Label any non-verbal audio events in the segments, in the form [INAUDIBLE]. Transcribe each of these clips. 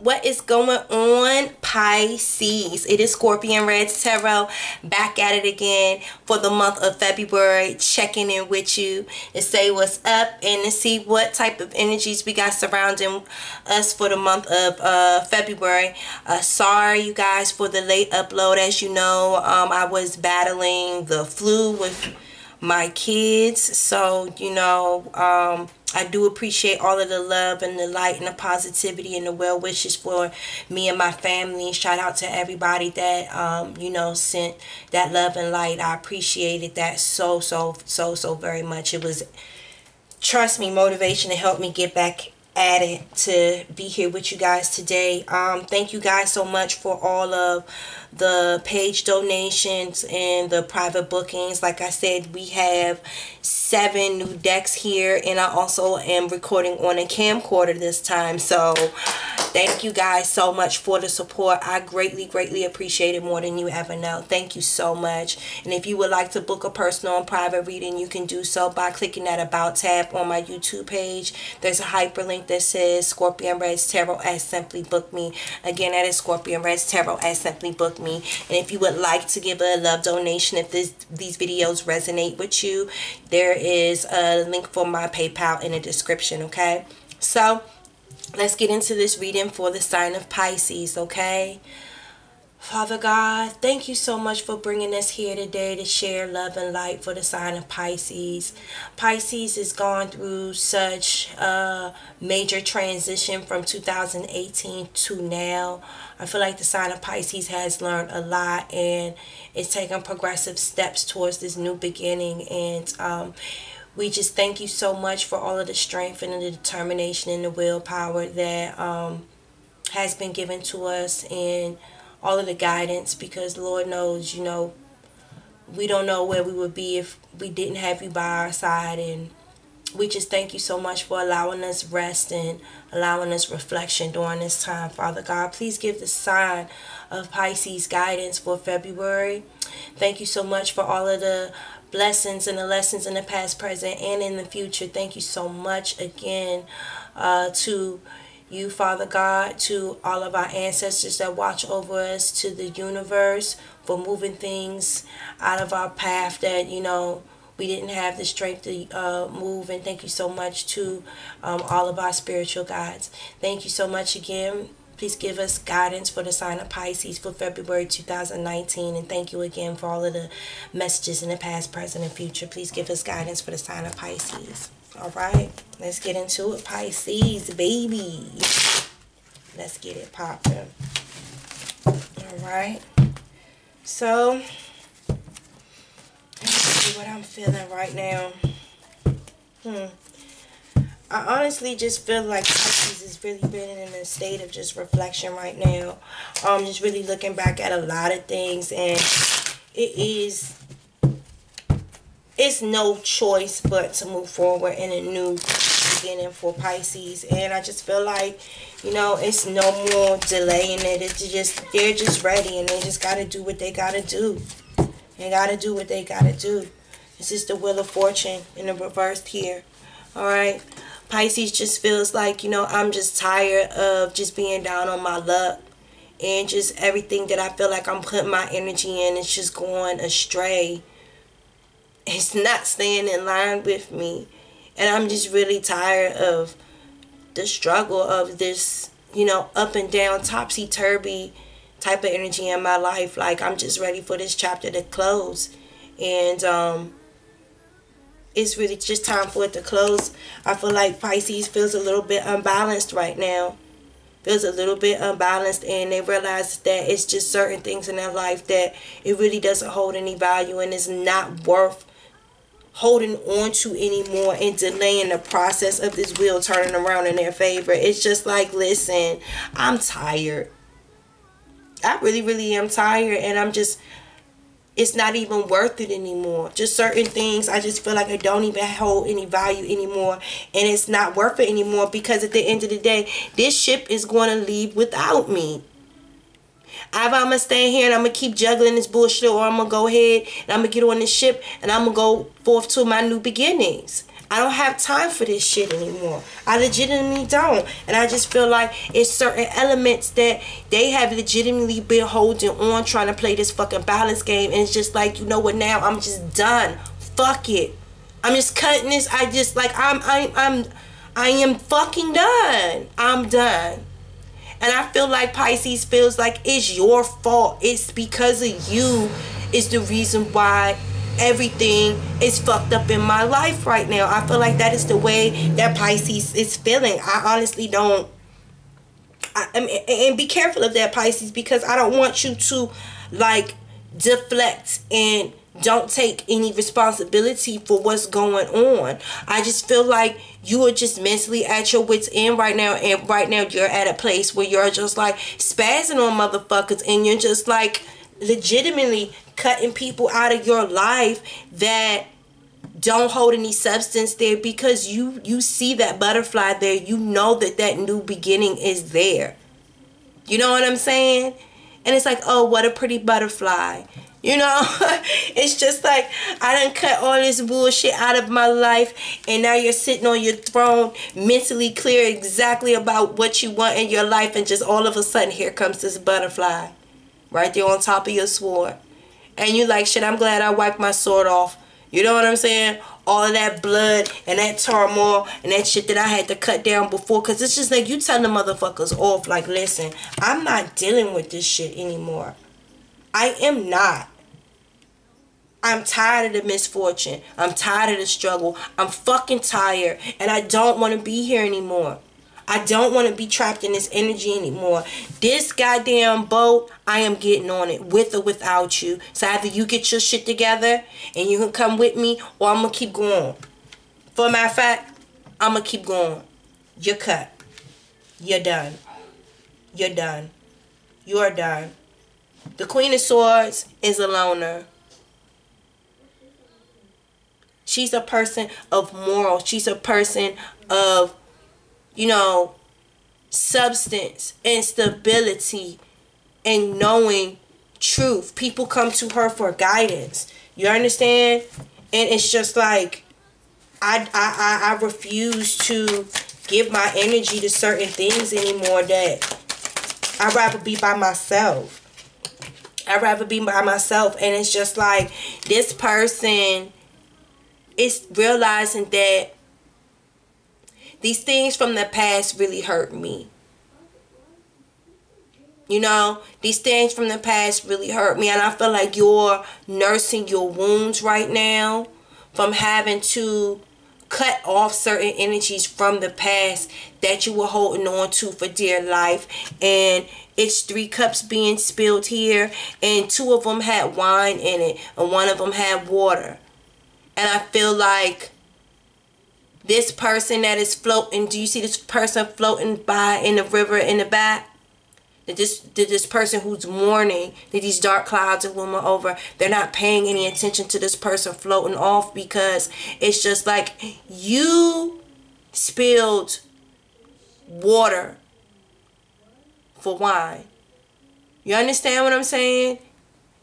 what is going on Pisces? It is Scorpion Reddz Tarot back at it again for the month of February checking in with you and say what's up and to see what type of energies we got surrounding us for the month of uh, February. Uh, sorry you guys for the late upload. As you know um, I was battling the flu with my kids. So you know um, I do appreciate all of the love and the light and the positivity and the well wishes for me and my family. Shout out to everybody that um, you know sent that love and light. I appreciated that so so so so very much. It was trust me motivation to help me get back at it to be here with you guys today. Um, thank you guys so much for all of the page donations and the private bookings. Like I said, we have seven new decks here and I also am recording on a camcorder this time. So thank you guys so much for the support. I greatly, greatly appreciate it more than you ever know. Thank you so much. And if you would like to book a personal and private reading, you can do so by clicking that About tab on my YouTube page. There's a hyperlink that says Scorpion Reddz Tarot as Simply Book Me. Again, that is Scorpion Reddz Tarot as Simply Book Me. And if you would like to give a love donation, if this, these videos resonate with you, there is a link for my PayPal in the description, okay? So, let's get into this reading for the sign of Pisces, okay? Father God, thank you so much for bringing us here today to share love and light for the sign of Pisces. Pisces has gone through such a major transition from 2018 to now. I feel like the sign of Pisces has learned a lot and is taking progressive steps towards this new beginning. And um, we just thank you so much for all of the strength and the determination and the willpower that um, has been given to us and all of the guidance because Lord knows, you know, we don't know where we would be if we didn't have you by our side and we just thank you so much for allowing us rest and allowing us reflection during this time, Father God. Please give the sign of Pisces guidance for February. Thank you so much for all of the blessings and the lessons in the past, present, and in the future. Thank you so much again uh, to you, Father God, to all of our ancestors that watch over us, to the universe for moving things out of our path that, you know, we didn't have the strength to uh, move. And thank you so much to um, all of our spiritual guides. Thank you so much again. Please give us guidance for the sign of Pisces for February 2019. And thank you again for all of the messages in the past, present, and future. Please give us guidance for the sign of Pisces. All right, let's get into it. Pisces, baby. Let's get it popping. All right. So, let's see what I'm feeling right now. Hmm. I honestly just feel like Pisces has really been in a state of just reflection right now. I'm um, just really looking back at a lot of things, and it is it's no choice but to move forward in a new beginning for Pisces. And I just feel like, you know, it's no more delaying it. It's just, they're just ready and they just got to do what they got to do. They got to do what they got to do. This is the Wheel of Fortune in the reverse here. All right. Pisces just feels like, you know, I'm just tired of just being down on my luck. And just everything that I feel like I'm putting my energy in is just going astray it's not staying in line with me. And I'm just really tired of the struggle of this, you know, up and down, topsy turvy type of energy in my life. Like, I'm just ready for this chapter to close. And, um, it's really just time for it to close. I feel like Pisces feels a little bit unbalanced right now. Feels a little bit unbalanced and they realize that it's just certain things in their life that it really doesn't hold any value and is not worth holding on to anymore and delaying the process of this wheel turning around in their favor. It's just like, listen, I'm tired. I really, really am tired. And I'm just, it's not even worth it anymore. Just certain things, I just feel like I don't even hold any value anymore. And it's not worth it anymore because at the end of the day, this ship is going to leave without me. Either I'm going to stay here and I'm going to keep juggling this bullshit or I'm going to go ahead and I'm going to get on this ship and I'm going to go forth to my new beginnings. I don't have time for this shit anymore. I legitimately don't. And I just feel like it's certain elements that they have legitimately been holding on trying to play this fucking balance game. And it's just like, you know what, now I'm just done. Fuck it. I'm just cutting this. I just like I'm I'm I'm I am fucking done. I'm done. And I feel like Pisces feels like it's your fault. It's because of you is the reason why everything is fucked up in my life right now. I feel like that is the way that Pisces is feeling. I honestly don't. I, I mean, and be careful of that, Pisces, because I don't want you to like deflect and don't take any responsibility for what's going on. I just feel like you are just mentally at your wits end right now, and right now you're at a place where you're just like spazzing on motherfuckers, and you're just like legitimately cutting people out of your life that don't hold any substance there because you you see that butterfly there. You know that that new beginning is there. You know what i'm saying? And it's like oh what a pretty butterfly you know [LAUGHS] it's just like i done cut all this bullshit out of my life and now you're sitting on your throne mentally clear exactly about what you want in your life and just all of a sudden here comes this butterfly right there on top of your sword. And you like shit i'm glad i wiped my sword off. You know what i'm saying? All of that blood and that turmoil and that shit that i had to cut down before because it's just like you telling the motherfuckers off like listen i'm not dealing with this shit anymore. I am not I'm tired of the misfortune. I'm tired of the struggle. I'm fucking tired. And I don't want to be here anymore. I don't want to be trapped in this energy anymore. This goddamn boat, I am getting on it with or without you. So either you get your shit together and you can come with me or I'm going to keep going. For a matter of fact, I'm going to keep going. You're cut. You're done. You're done. You're done. The Queen of Swords is a loner. She's a person of moral. She's a person of you know, substance and stability and knowing truth. People come to her for guidance. You understand? And it's just like I I I, I refuse to give my energy to certain things anymore that I'd rather be by myself. I'd rather be by myself. And it's just like this person is realizing that these things from the past really hurt me. You know, these things from the past really hurt me. And I feel like you're nursing your wounds right now from having to cut off certain energies from the past that you were holding on to for dear life. And it's three cups being spilled here. And two of them had wine in it. And one of them had water. And I feel like this person that is floating, do you see this person floating by in the river in the back? That this, that this person who's mourning, that these dark clouds are looming over, they're not paying any attention to this person floating off because it's just like you spilled water for wine. You understand what I'm saying?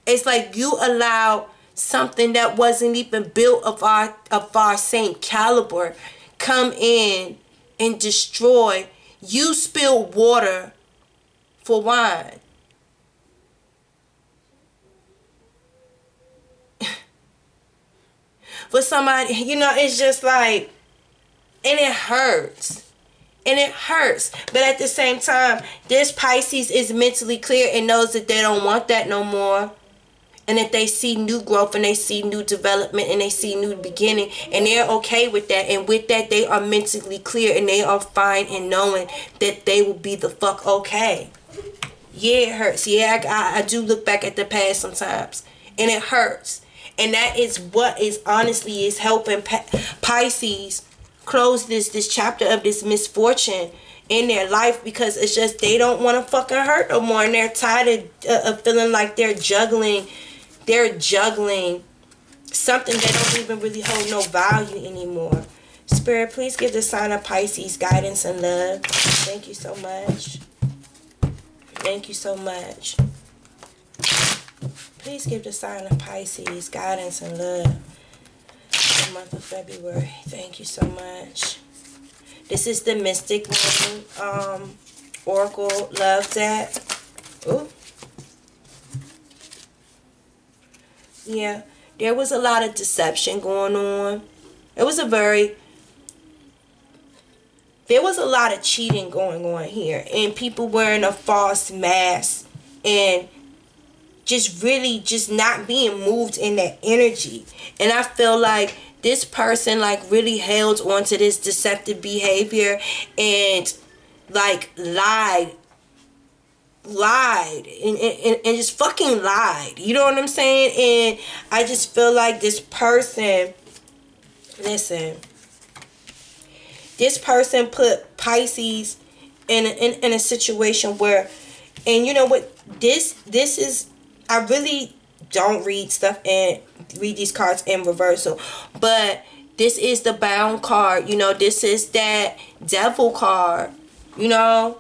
It's like you allowed something that wasn't even built of our of our same caliber come in and destroy. You spill water for wine. [LAUGHS] for somebody, you know, it's just like, and it hurts. And it hurts. But at the same time, this Pisces is mentally clear and knows that they don't want that no more and that they see new growth and they see new development and they see new beginning and they're okay with that and with that they are mentally clear and they are fine in knowing that they will be the fuck okay. Yeah it hurts. Yeah I, I, I do look back at the past sometimes and it hurts. And that is what is honestly is helping pisces close this this chapter of this misfortune in their life because it's just they don't want to fucking hurt no more and they're tired of, uh, of feeling like they're juggling they're juggling something that don't even really hold no value anymore. Spirit, please give the sign of Pisces guidance and love. Thank you so much. Thank you so much. Please give the sign of Pisces guidance and love. The month of February. Thank you so much. This is the Mystic Moon um, Oracle Love Deck. Ooh. Yeah, there was a lot of deception going on. It was a very there was a lot of cheating going on here and people wearing a false mask and just really just not being moved in that energy and i feel like this person like really held onto this deceptive behavior and like lied lied and, and, and just fucking lied. You know what i'm saying? And i just feel like this person listen this person put Pisces in a, in, in a situation where and you know what? This this is I really don't read stuff and read these cards in reversal but this is the bound card. You know this is that devil card you know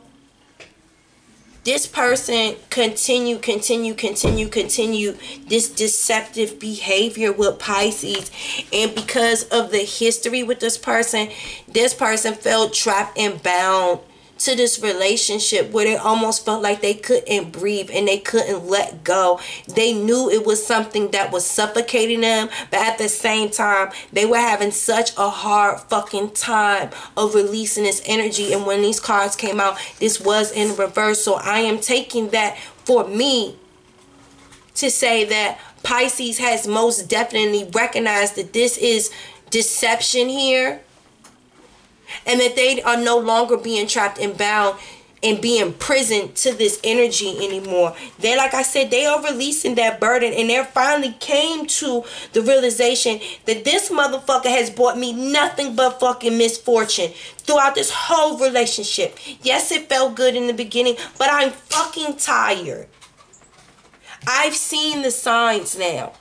this person continue, continue, continue, continue this deceptive behavior with Pisces. And because of the history with this person, this person felt trapped and bound to this relationship where they almost felt like they couldn't breathe and they couldn't let go. They knew it was something that was suffocating them, but at the same time, they were having such a hard fucking time of releasing this energy. And when these cards came out, this was in reverse. So I am taking that for me to say that Pisces has most definitely recognized that this is deception here and that they are no longer being trapped and bound and being prisoned to this energy anymore. They, like I said, they are releasing that burden and they finally came to the realization that this motherfucker has brought me nothing but fucking misfortune throughout this whole relationship. Yes, it felt good in the beginning, but I'm fucking tired. I've seen the signs now.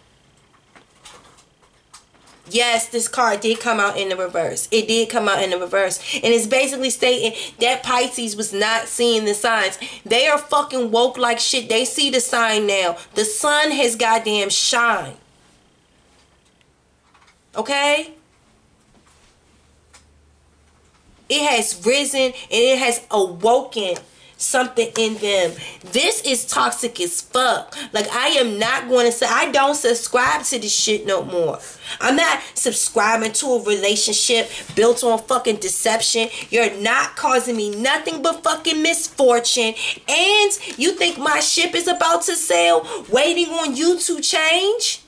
Yes, this card did come out in the reverse. It did come out in the reverse. And it's basically stating that Pisces was not seeing the signs. They are fucking woke like shit. They see the sign now. The sun has goddamn shine. Okay? It has risen and it has awoken something in them. This is toxic as fuck. Like I am not going to say I don't subscribe to this shit no more. I'm not subscribing to a relationship built on fucking deception. You're not causing me nothing but fucking misfortune. And you think my ship is about to sail waiting on you to change?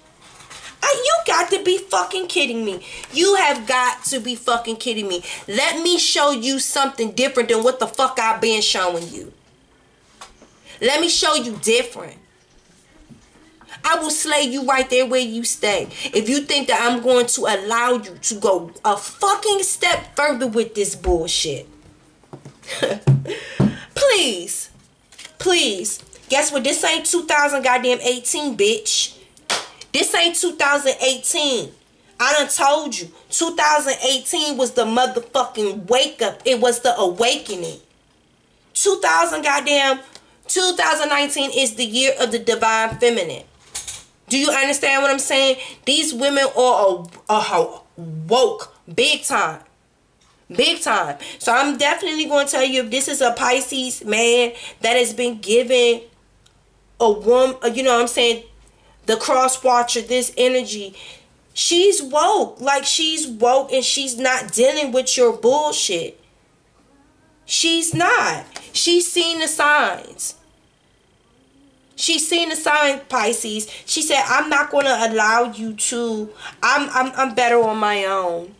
You got to be fucking kidding me. You have got to be fucking kidding me. Let me show you something different than what the fuck I've been showing you. Let me show you different. I will slay you right there where you stay. If you think that I'm going to allow you to go a fucking step further with this bullshit. [LAUGHS] please. Please. Guess what? This ain't 2000 goddamn 18, bitch. This ain't 2018. I done told you. 2018 was the motherfucking wake up. It was the awakening. 2000 goddamn 2019 is the year of the divine feminine. Do you understand what I'm saying? These women are, are woke big time. Big time. So I'm definitely going to tell you if this is a Pisces man that has been given a woman, uh, you know what I'm saying, the cross watcher, this energy, she's woke. Like she's woke and she's not dealing with your bullshit. She's not. She's seen the signs. She's seen the sign, Pisces. She said, I'm not going to allow you to. I'm, I'm, I'm better on my own.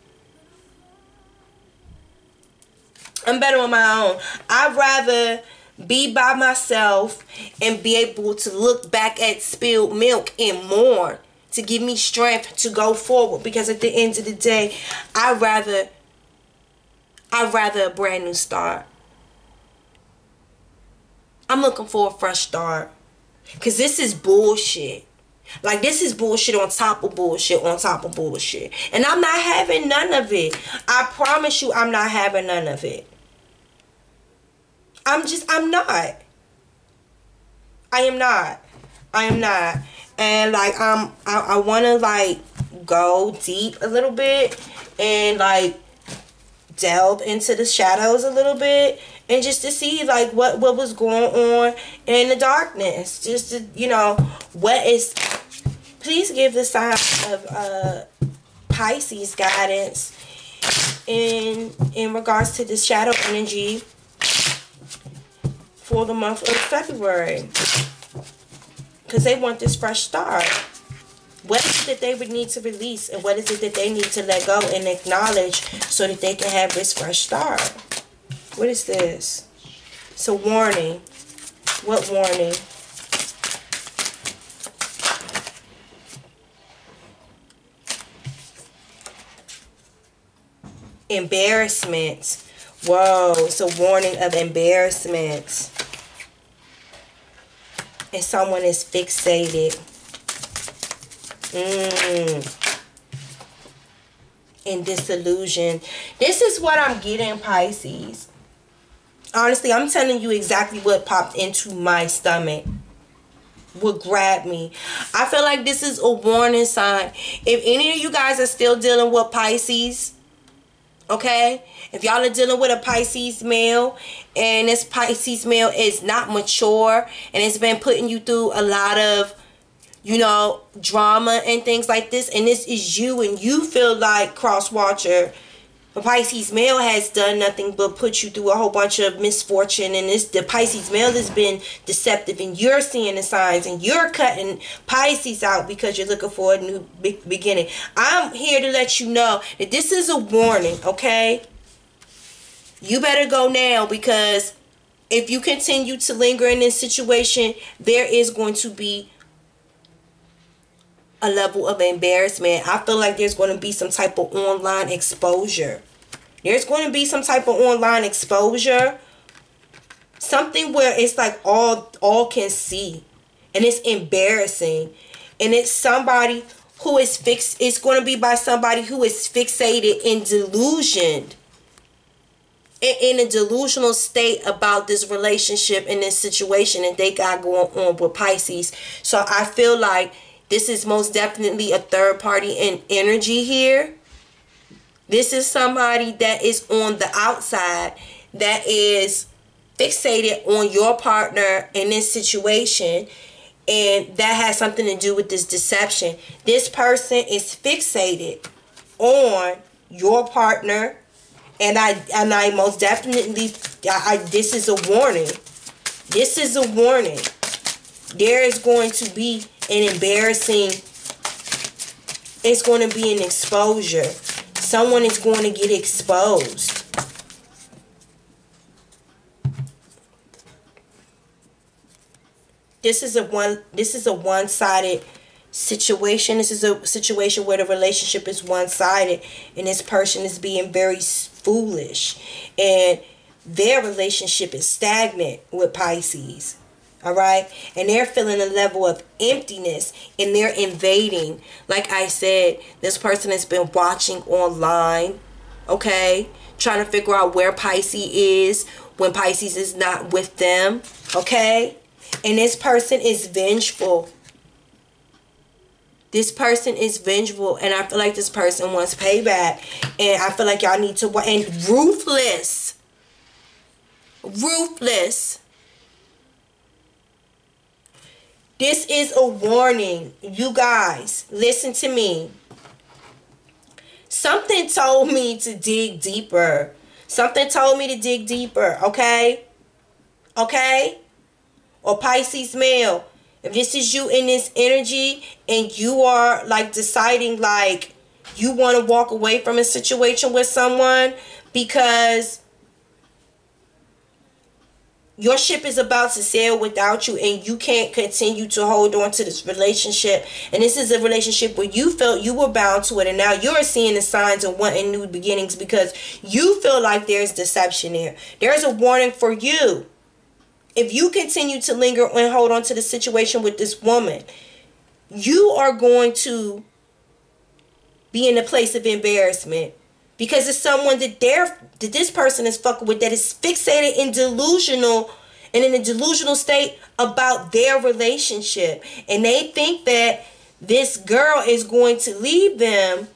I'm better on my own. I'd rather be by myself and be able to look back at spilled milk and more to give me strength to go forward. Because at the end of the day i rather i rather a brand new start. I'm looking for a fresh start. Because this is bullshit. Like this is bullshit on top of bullshit on top of bullshit. And i'm not having none of it. I promise you i'm not having none of it I'm just, I'm not. I am not. I am not. And like, um, I, I want to like go deep a little bit and like delve into the shadows a little bit and just to see like what what was going on in the darkness just to you know what is please give the sign of uh pisces guidance in in regards to the shadow energy for the month of february. Because they want this fresh start. What is it that they would need to release and what is it that they need to let go and acknowledge so that they can have this fresh start? What is this? It's a warning. What warning? Embarrassment whoa it's a warning of embarrassment and someone is fixated mm. and disillusion this is what i'm getting pisces honestly i'm telling you exactly what popped into my stomach would grab me. I feel like this is a warning sign. If any of you guys are still dealing with Pisces, okay? If y'all are dealing with a pisces male and this pisces male is not mature and it's been putting you through a lot of you know drama and things like this and this is you and you feel like cross watcher a Pisces male has done nothing but put you through a whole bunch of misfortune and this the Pisces male has been deceptive and you're seeing the signs and you're cutting Pisces out because you're looking for a new beginning. I'm here to let you know that this is a warning, okay? You better go now because if you continue to linger in this situation, there is going to be a level of embarrassment. I feel like there's going to be some type of online exposure. There's going to be some type of online exposure. Something where it's like all all can see. And it's embarrassing. And it's somebody who is fixed it's going to be by somebody who is fixated and delusioned in a delusional state about this relationship and this situation and they got going on with Pisces. So I feel like this is most definitely a third party in energy here. This is somebody that is on the outside that is fixated on your partner in this situation and that has something to do with this deception. This person is fixated on your partner and I and I most definitely I, I this is a warning. This is a warning. There is going to be an embarrassing, it's going to be an exposure. Someone is going to get exposed. This is a one this is a one-sided situation. This is a situation where the relationship is one-sided and this person is being very foolish and their relationship is stagnant with Pisces all right? And they're feeling a level of emptiness and they're invading. Like i said this person has been watching online okay? Trying to figure out where pisces is when pisces is not with them okay? And this person is vengeful. This person is vengeful and i feel like this person wants payback. And i feel like y'all need to and ruthless. Ruthless This is a warning. You guys, listen to me. Something told me to dig deeper. Something told me to dig deeper, okay? Okay? Or Pisces male. If this is you in this energy and you are like deciding like you want to walk away from a situation with someone because your ship is about to sail without you and you can't continue to hold on to this relationship. And this is a relationship where you felt you were bound to it and now you're seeing the signs of wanting new beginnings because you feel like there's deception there. There's a warning for you. If you continue to linger and hold on to the situation with this woman you are going to be in a place of embarrassment because it's someone that they're that this person is fucking with that is fixated and delusional and in a delusional state about their relationship and they think that this girl is going to leave them,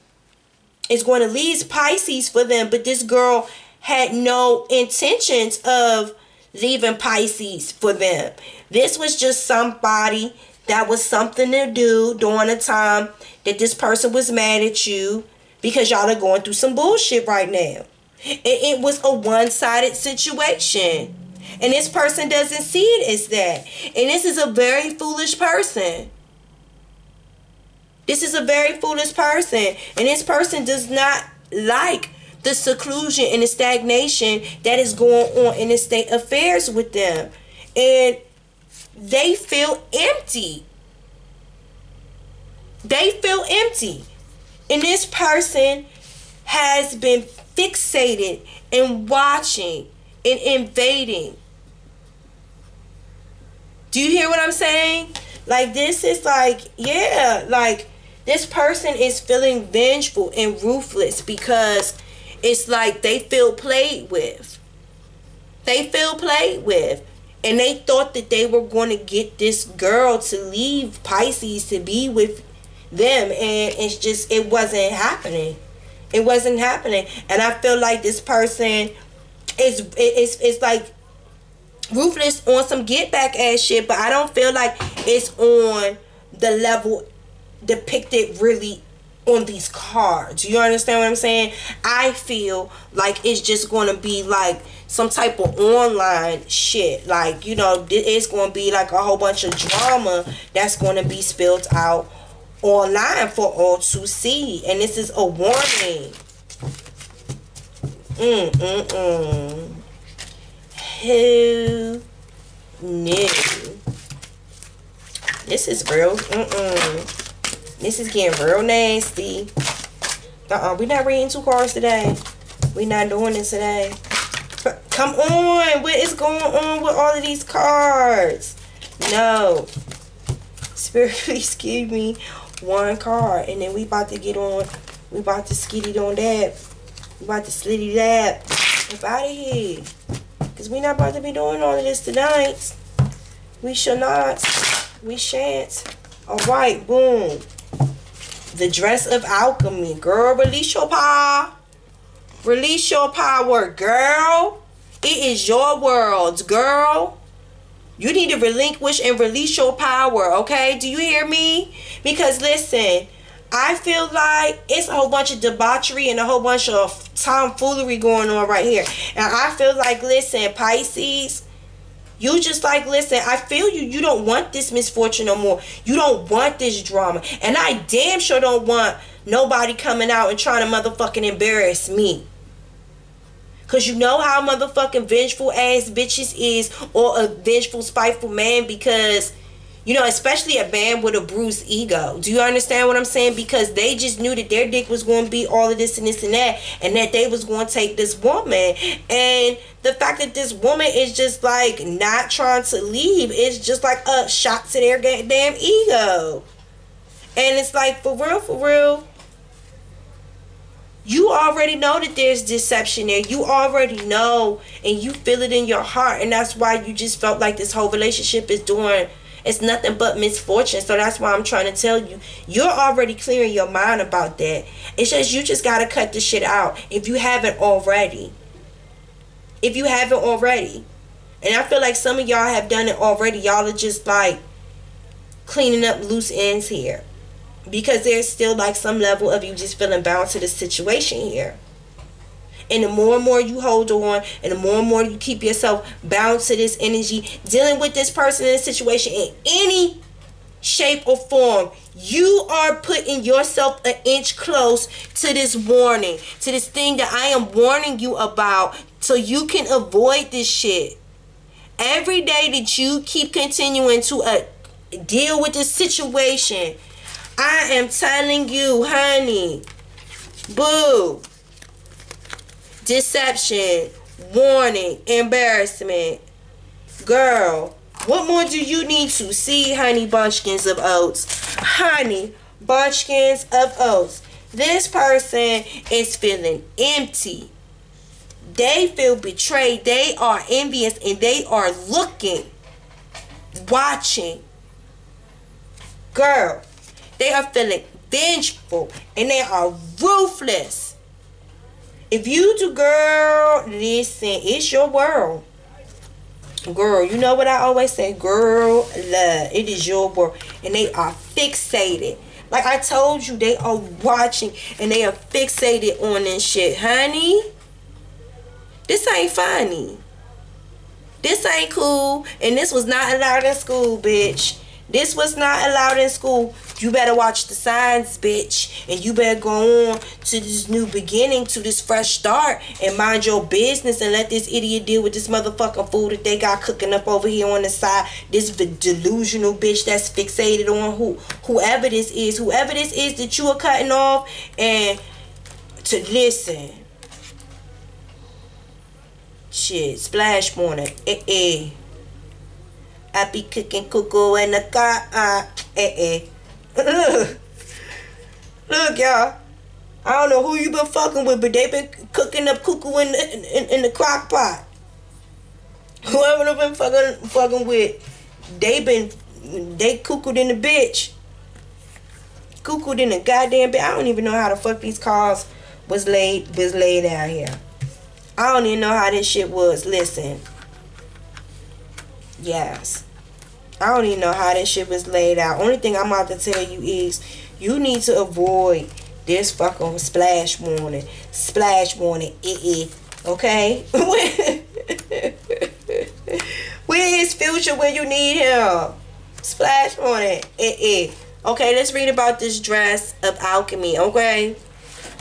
is going to leave Pisces for them, but this girl had no intentions of leaving Pisces for them. This was just somebody that was something to do during the time that this person was mad at you because y'all are going through some bullshit right now. It, it was a one-sided situation. And this person doesn't see it as that. And this is a very foolish person. This is a very foolish person. And this person does not like the seclusion and the stagnation that is going on in the state affairs with them. And they feel empty. They feel empty. And this person has been fixated and watching and invading. Do you hear what I'm saying? Like, this is like, yeah, like, this person is feeling vengeful and ruthless because it's like they feel played with. They feel played with. And they thought that they were going to get this girl to leave Pisces to be with them. And it's just, it wasn't happening. It wasn't happening. And I feel like this person is, it's, it's like ruthless on some get back ass shit. But I don't feel like it's on the level depicted really on these cards. You understand what I'm saying? I feel like it's just to be like some type of online shit. Like, you know, it's to be like a whole bunch of drama that's to be spilled out online for all to see. And this is a warning. Mm, mm, mm. Who knew? This is real. Mm, mm. This is getting real nasty. Uh-uh, we're not reading two cards today. We're not doing this today. Come on, what is going on with all of these cards? No. [LAUGHS] Spirit, please give me one card. And then we about to get on, we about to skitty on that. We about to slitty that. Up out of here. Because we not about to be doing all of this tonight. We shall not. We shan't. Alright, boom. The dress of alchemy. Girl, release your power. Release your power, girl. It is your world, girl. You need to relinquish and release your power, okay? Do you hear me? Because listen, I feel like it's a whole bunch of debauchery and a whole bunch of tomfoolery going on right here. And I feel like, listen, Pisces, you just like, listen, I feel you. You don't want this misfortune no more. You don't want this drama. And I damn sure don't want nobody coming out and trying to motherfucking embarrass me. Cause you know how motherfucking vengeful ass bitches is or a vengeful, spiteful man because you know, especially a man with a bruised ego. Do you understand what I'm saying? Because they just knew that their dick was going to be all of this and this and that, and that they was going to take this woman. And the fact that this woman is just like not trying to leave is just like a shot to their damn ego. And it's like, for real, for real, you already know that there's deception there. You already know and you feel it in your heart. And that's why you just felt like this whole relationship is doing it's nothing but misfortune. So that's why I'm trying to tell you, you're already clearing your mind about that. It's just you just gotta cut the shit out if you haven't already. If you haven't already. And I feel like some of y'all have done it already. Y'all are just like cleaning up loose ends here. Because there's still like some level of you just feeling bound to the situation here. And the more and more you hold on, and the more and more you keep yourself bound to this energy, dealing with this person in a situation in any shape or form, you are putting yourself an inch close to this warning, to this thing that I am warning you about, so you can avoid this shit. Every day that you keep continuing to uh, deal with this situation, I am telling you, honey, boo, deception, warning, embarrassment. Girl, what more do you need to see, honey bunchkins of oats? Honey bunchkins of oats. This person is feeling empty. They feel betrayed. They are envious and they are looking, watching. Girl, They are feeling vengeful and they are ruthless. If you do, girl, listen, it's your world. Girl, you know what I always say? Girl, love. It is your world. And they are fixated. Like I told you, they are watching and they are fixated on this shit. Honey, this ain't funny. This ain't cool. And this was not allowed in school, bitch. This was not allowed in school. You better watch the signs, bitch. And you better go on to this new beginning, to this fresh start, and mind your business and let this idiot deal with this motherfucking food that they got cooking up over here on the side. This delusional bitch that's fixated on who whoever this is, whoever this is that you are cutting off, and to listen. Shit, splash morning. Eh eh. I be cooking cuckoo in the car. Uh, eh eh. Look. Y'all. I don't know who you been fucking with, but they been cooking up cuckoo in the, in, in the crock pot. Whoever they been fucking fucking with, they been they cuckooed in the bitch. Cuckooed in the goddamn bitch. I don't even know how the fuck these cars was laid was laid out here. I don't even know how this shit was. Listen. Yes. I don't even know how this shit was laid out. Only thing I'm about to tell you is you need to avoid this fucking splash warning. Splash warning. Eh eh. Okay? [LAUGHS] Where is future when you need him? Splash warning. Eh eh. Okay, let's read about this dress of alchemy. Okay?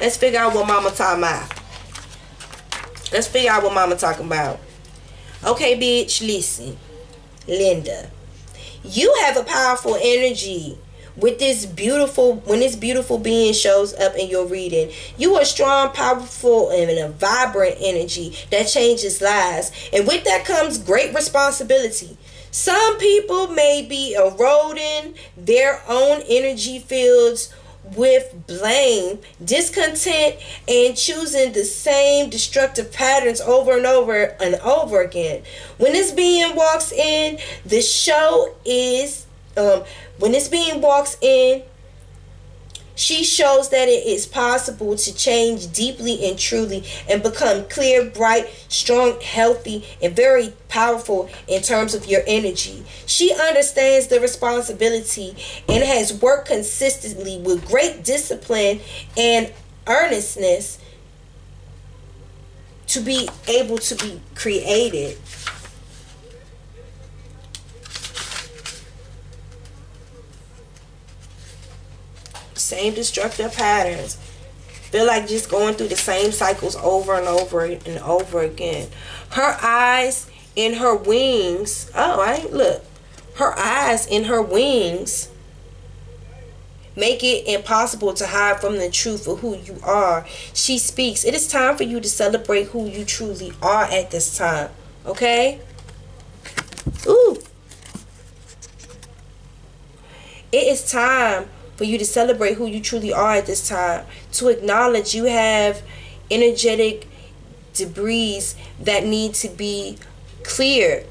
Let's figure out what mama talking about. Let's figure out what mama talking about. Okay, bitch, listen. Linda, you have a powerful energy with this beautiful when this beautiful being shows up in your reading. You are strong powerful and a vibrant energy that changes lives. And with that comes great responsibility. Some people may be eroding their own energy fields with blame, discontent, and choosing the same destructive patterns over and over and over again. When this being walks in, the show is um, when this being walks in, she shows that it is possible to change deeply and truly and become clear, bright, strong, healthy, and very powerful in terms of your energy. She understands the responsibility and has worked consistently with great discipline and earnestness to be able to be created. Same destructive patterns. Feel like just going through the same cycles over and over and over again. Her eyes in her wings. Oh, I look. Her eyes in her wings make it impossible to hide from the truth of who you are. She speaks. It is time for you to celebrate who you truly are at this time. Okay? Ooh. It is time for you to celebrate who you truly are at this time, to acknowledge you have energetic debris that need to be cleared.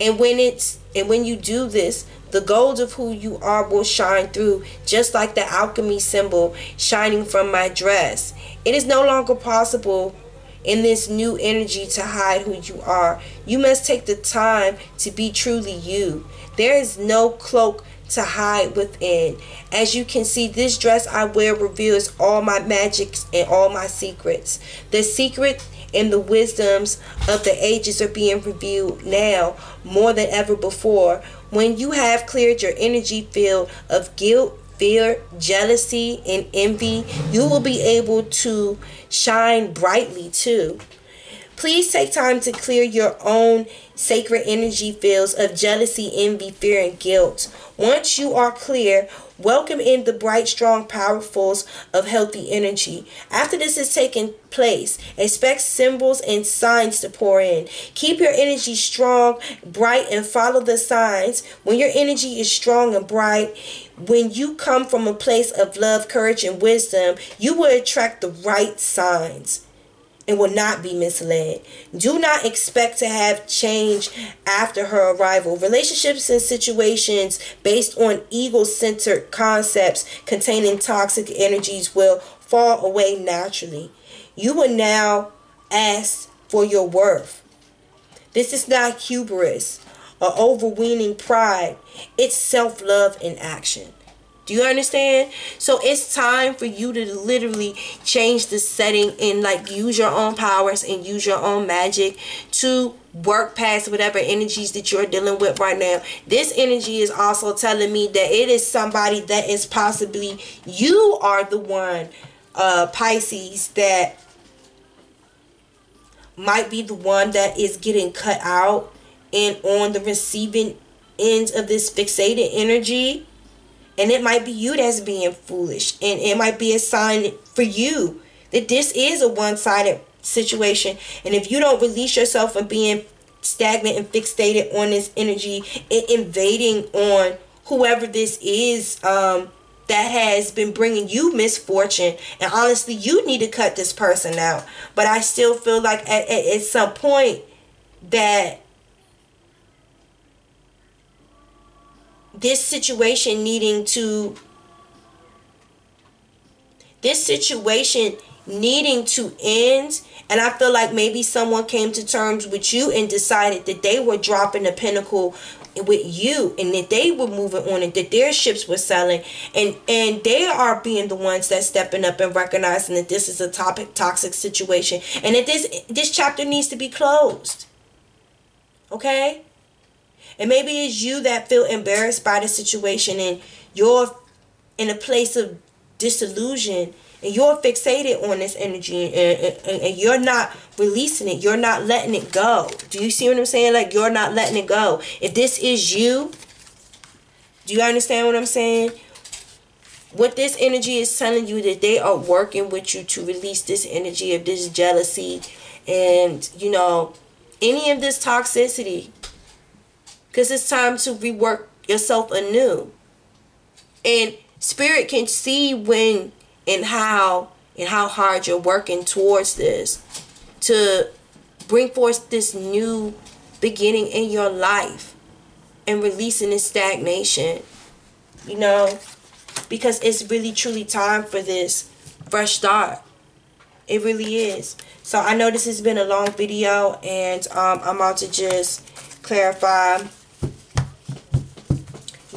And when it's and when you do this, the gold of who you are will shine through, just like the alchemy symbol shining from my dress. It is no longer possible in this new energy to hide who you are. You must take the time to be truly you. There is no cloak to hide within. As you can see, this dress I wear reveals all my magics and all my secrets. The secret and the wisdoms of the ages are being revealed now more than ever before. When you have cleared your energy field of guilt, fear, jealousy, and envy, you will be able to shine brightly too. Please take time to clear your own sacred energy fields of jealousy, envy, fear, and guilt. Once you are clear, welcome in the bright, strong, powerfuls of healthy energy. After this has taken place, expect symbols and signs to pour in. Keep your energy strong, bright, and follow the signs. When your energy is strong and bright, when you come from a place of love, courage, and wisdom, you will attract the right signs. And will not be misled. Do not expect to have change after her arrival. Relationships and situations based on ego centered concepts containing toxic energies will fall away naturally. You will now ask for your worth. This is not hubris or overweening pride, it's self love in action. Do you understand? So it's time for you to literally change the setting and like use your own powers and use your own magic to work past whatever energies that you're dealing with right now. This energy is also telling me that it is somebody that is possibly you are the one uh Pisces that might be the one that is getting cut out and on the receiving end of this fixated energy and it might be you that's being foolish. And it might be a sign for you that this is a one sided situation. And if you don't release yourself from being stagnant and fixated on this energy invading on whoever this is um, that has been bringing you misfortune and honestly you need to cut this person out but i still feel like at, at, at some point that this situation needing to this situation needing to end. And i feel like maybe someone came to terms with you and decided that they were dropping the pinnacle with you and that they were moving on and that their ships were selling and and they are being the ones that stepping up and recognizing that this is a topic toxic situation. And that this this chapter needs to be closed. Okay and maybe it's you that feel embarrassed by the situation and you're in a place of disillusion and you're fixated on this energy and, and, and, you're not releasing it. You're not letting it go. Do you see what I'm saying? Like you're not letting it go. If this is you, do you understand what I'm saying? What this energy is telling you that they are working with you to release this energy of this jealousy and, you know, any of this toxicity because it's time to rework yourself anew. And spirit can see when and how and how hard you're working towards this to bring forth this new beginning in your life and releasing this stagnation. You know, because it's really truly time for this fresh start. It really is. So I know this has been a long video and um, I'm about to just clarify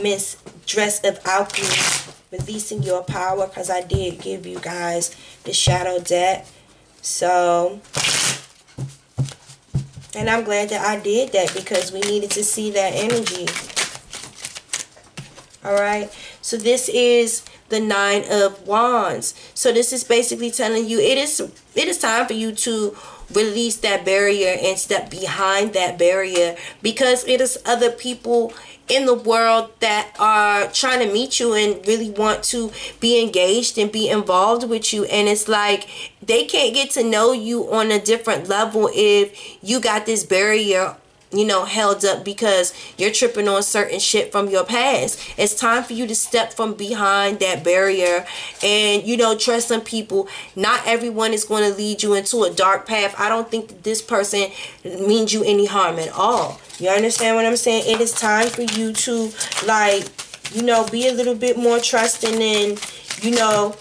Miss Dress of Alchemy, releasing your power, because I did give you guys the shadow deck. So, and I'm glad that I did that because we needed to see that energy. Alright, so this is the nine of wands so this is basically telling you it is it is time for you to release that barrier and step behind that barrier because it is other people in the world that are trying to meet you and really want to be engaged and be involved with you and it's like they can't get to know you on a different level if you got this barrier you know, held up because you're tripping on certain shit from your past. It's time for you to step from behind that barrier and, you know, trust some people. Not everyone is going to lead you into a dark path. I don't think that this person means you any harm at all. You understand what I'm saying? It is time for you to, like, you know, be a little bit more trusting and, you know,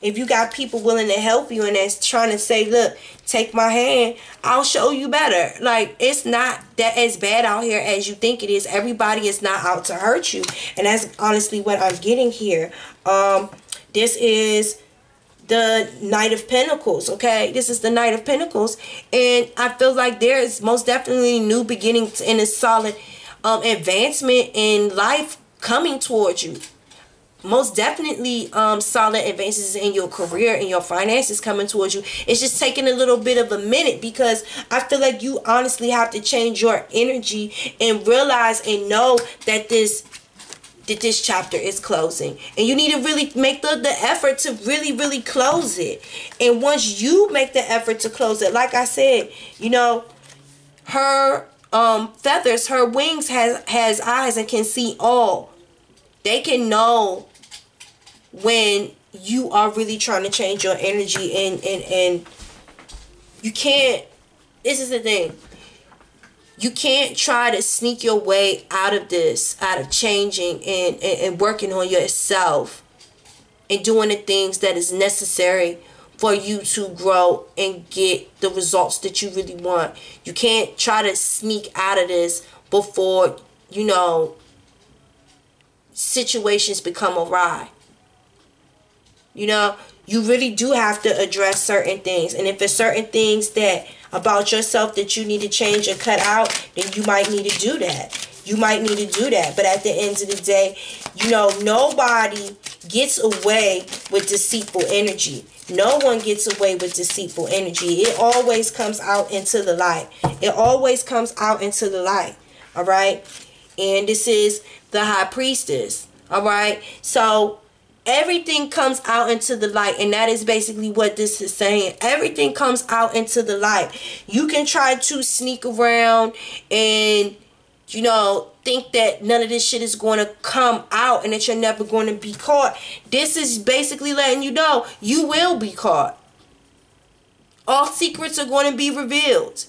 if you got people willing to help you and that's trying to say, look, take my hand, I'll show you better. Like, it's not that as bad out here as you think it is. Everybody is not out to hurt you. And that's honestly what I'm getting here. Um, this is the Knight of Pentacles, okay? This is the Knight of Pentacles. And I feel like there is most definitely new beginnings and a solid um, advancement in life coming towards you most definitely um, solid advances in your career and your finances coming towards you. It's just taking a little bit of a minute because I feel like you honestly have to change your energy and realize and know that this that this chapter is closing. And you need to really make the, the effort to really really close it. And once you make the effort to close it like i said you know her um feathers her wings has has eyes and can see all. They can know when you are really trying to change your energy and and and you can't this is the thing you can't try to sneak your way out of this out of changing and, and, and working on yourself and doing the things that is necessary for you to grow and get the results that you really want you can't try to sneak out of this before you know situations become awry you know you really do have to address certain things. And if there's certain things that about yourself that you need to change and cut out, then you might need to do that. You might need to do that. But at the end of the day, you know, nobody gets away with deceitful energy. No one gets away with deceitful energy. It always comes out into the light. It always comes out into the light. All right. And this is the high priestess. All right. So everything comes out into the light and that is basically what this is saying. Everything comes out into the light. You can try to sneak around and you know think that none of this shit is going to come out and that you're never going to be caught. This is basically letting you know you will be caught. All secrets are going to be revealed.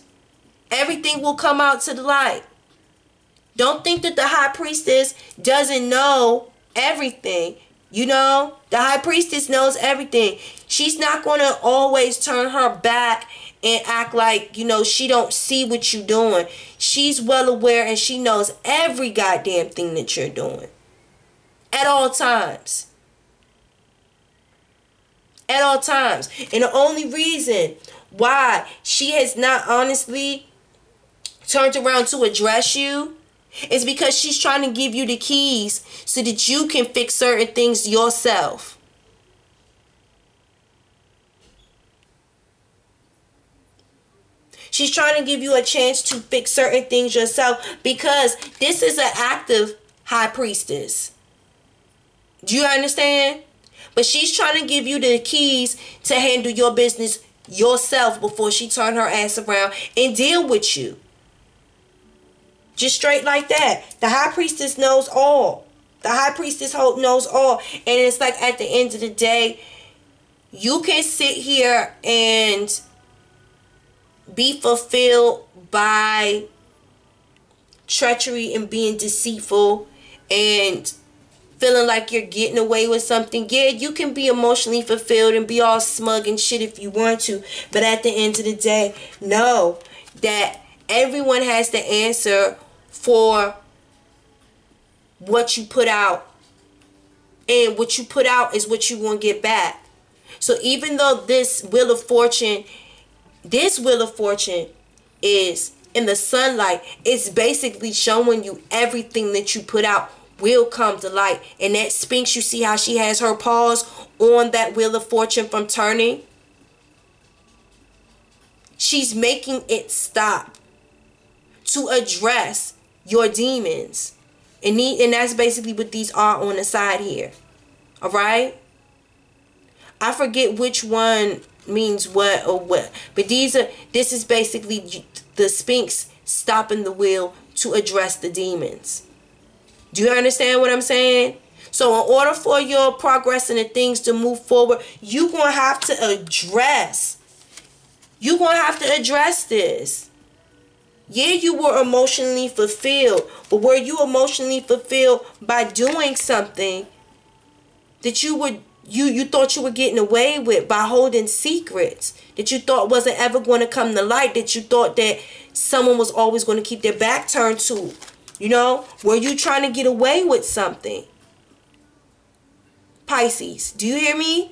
Everything will come out to the light. Don't think that the high priestess doesn't know everything you know, the high priestess knows everything. She's not going to always turn her back and act like, you know, she don't see what you're doing. She's well aware and she knows every goddamn thing that you're doing. At all times. At all times. And the only reason why she has not honestly turned around to address you it's because she's trying to give you the keys so that you can fix certain things yourself. She's trying to give you a chance to fix certain things yourself because this is an active high priestess. Do you understand? But she's trying to give you the keys to handle your business yourself before she turn her ass around and deal with you. Just straight like that. The high priestess knows all. The high priestess hope knows all. And it's like at the end of the day, you can sit here and be fulfilled by treachery and being deceitful and feeling like you're getting away with something. Yeah, you can be emotionally fulfilled and be all smug and shit if you want to. But at the end of the day, know that everyone has to answer for what you put out. And what you put out is what you're going to get back. So even though this Wheel of Fortune, this Wheel of Fortune is in the sunlight, it's basically showing you everything that you put out will come to light. And that Sphinx, you see how she has her paws on that Wheel of Fortune from turning? She's making it stop to address your demons. And, need, and that's basically what these are on the side here. All right? I forget which one means what or what. But these are this is basically the Sphinx stopping the wheel to address the demons. Do you understand what I'm saying? So in order for your progress and the things to move forward, you're going to have to address. You're going to have to address this. Yeah, you were emotionally fulfilled, but were you emotionally fulfilled by doing something that you would you you thought you were getting away with by holding secrets that you thought wasn't ever going to come to light that you thought that someone was always going to keep their back turned to? You know were you trying to get away with something? Pisces do you hear me?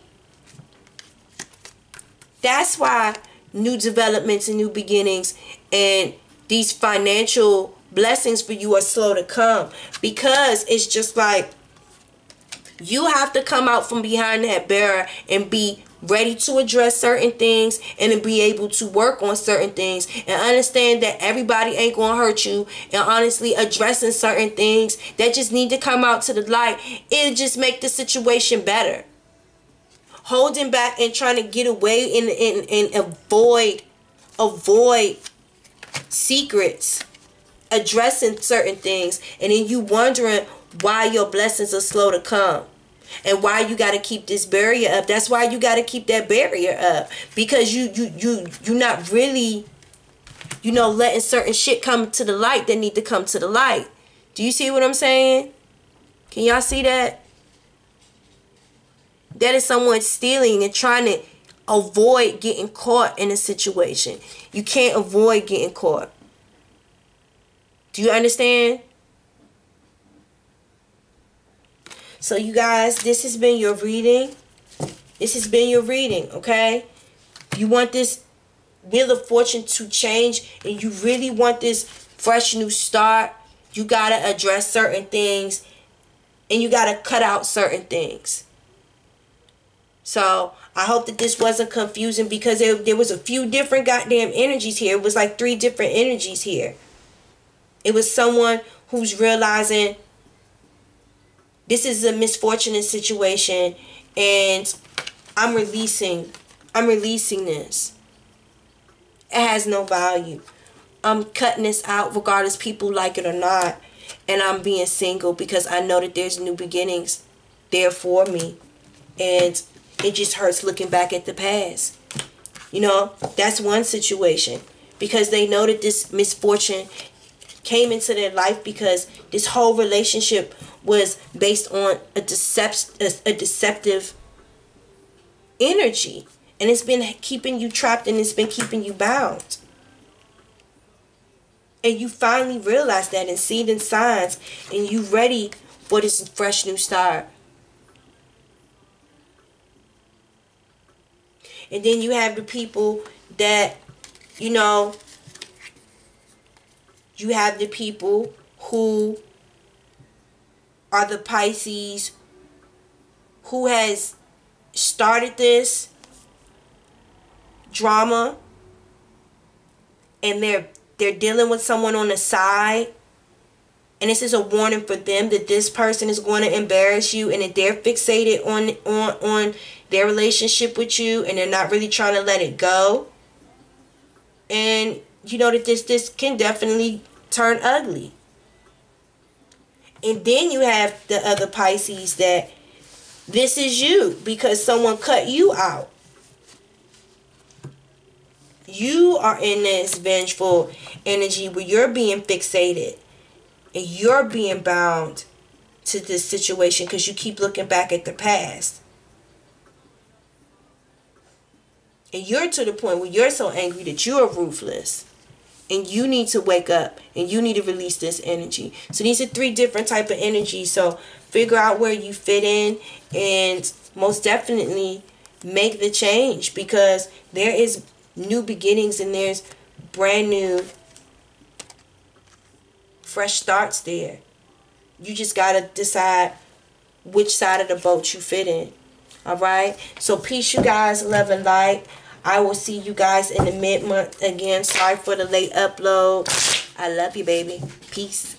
That's why new developments and new beginnings and these financial blessings for you are slow to come. Because it's just like you have to come out from behind that barrier and be ready to address certain things and to be able to work on certain things and understand that everybody ain't gonna hurt you. And honestly addressing certain things that just need to come out to the light it'll just make the situation better. Holding back and trying to get away and, and, and avoid avoid secrets, addressing certain things, and then you wondering why your blessings are slow to come. and why you got to keep this barrier up. That's why you got to keep that barrier up because you you you you're not really you know letting certain shit come to the light that need to come to the light. Do you see what i'm saying? Can y'all see that? That is someone stealing and trying to avoid getting caught in a situation you can't avoid getting caught do you understand So you guys, this has been your reading. This has been your reading, okay? You want this Wheel of Fortune to change and you really want this fresh new start, you got to address certain things and you got to cut out certain things. So I hope that this wasn't confusing because there, there was a few different goddamn energies here. It was like three different energies here. It was someone who's realizing this is a misfortunate situation and I'm releasing I'm releasing this. It has no value. I'm cutting this out regardless people like it or not. And I'm being single because I know that there's new beginnings there for me. And it just hurts looking back at the past. You know, that's one situation. Because they know that this misfortune came into their life because this whole relationship was based on a decept a, a deceptive energy and it's been keeping you trapped and it's been keeping you bound and you finally realize that and see the signs and you ready for this fresh new start and then you have the people that you know you have the people who are the Pisces who has started this drama and they're they're dealing with someone on the side and this is a warning for them that this person is going to embarrass you and that they're fixated on on on their relationship with you and they're not really trying to let it go. And you know that this this can definitely turn ugly. And then you have the other Pisces that this is you because someone cut you out. You are in this vengeful energy where you're being fixated and you're being bound to this situation because you keep looking back at the past. And you're to the point where you're so angry that you are ruthless and you need to wake up and you need to release this energy so these are three different type of energy. so figure out where you fit in and most definitely make the change because there is new beginnings and there's brand new fresh starts there you just got to decide which side of the boat you fit in all right so peace you guys love and light I will see you guys in the mid-month again. Sorry for the late upload. I love you, baby. Peace.